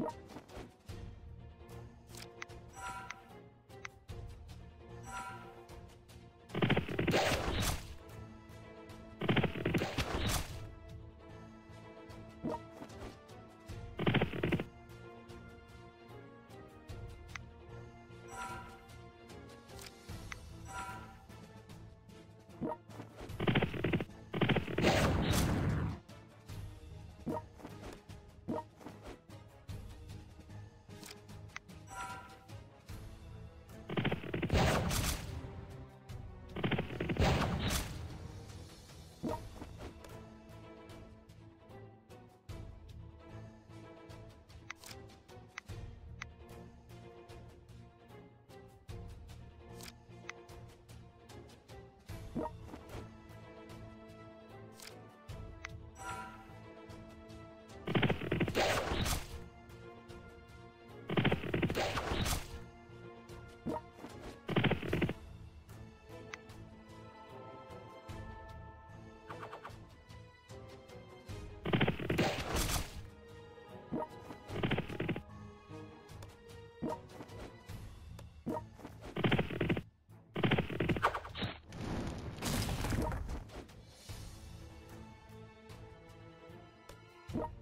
you you.